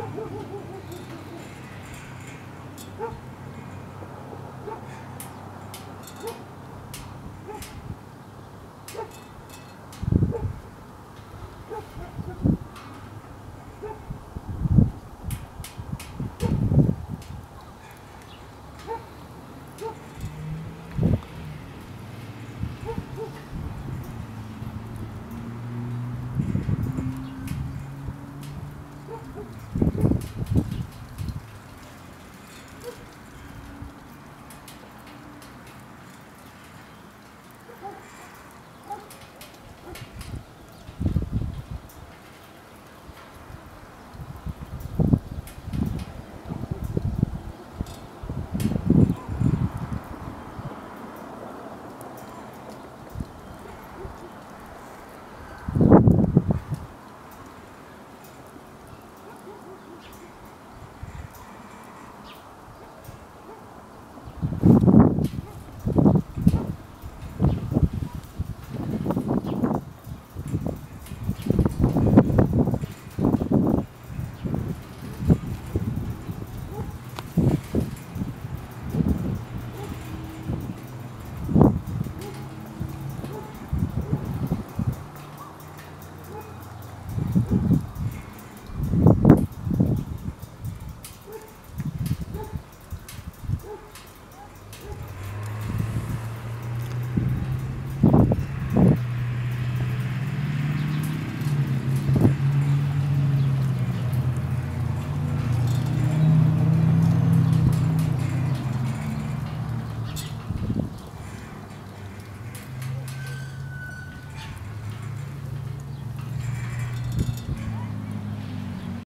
Oh.